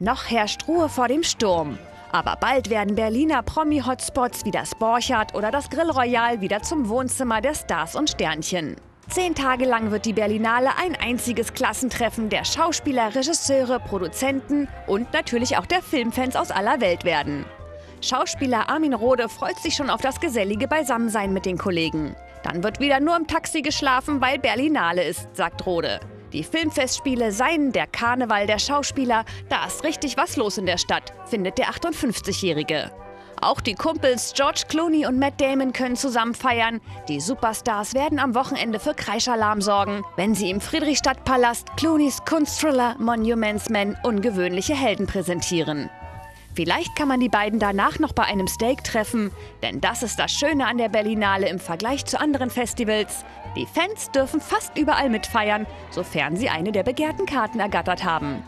Noch herrscht Ruhe vor dem Sturm. Aber bald werden Berliner Promi-Hotspots wie das Borchardt oder das Grill Royal wieder zum Wohnzimmer der Stars und Sternchen. Zehn Tage lang wird die Berlinale ein einziges Klassentreffen der Schauspieler, Regisseure, Produzenten und natürlich auch der Filmfans aus aller Welt werden. Schauspieler Armin Rohde freut sich schon auf das gesellige Beisammensein mit den Kollegen. Dann wird wieder nur im Taxi geschlafen, weil Berlinale ist, sagt Rode. Die Filmfestspiele seien der Karneval der Schauspieler, da ist richtig was los in der Stadt, findet der 58-Jährige. Auch die Kumpels George Clooney und Matt Damon können zusammen feiern. Die Superstars werden am Wochenende für Kreischalarm sorgen, wenn sie im Friedrichstadtpalast Clooneys Kunstthriller Monuments Men ungewöhnliche Helden präsentieren. Vielleicht kann man die beiden danach noch bei einem Steak treffen, denn das ist das Schöne an der Berlinale im Vergleich zu anderen Festivals. Die Fans dürfen fast überall mitfeiern, sofern sie eine der begehrten Karten ergattert haben.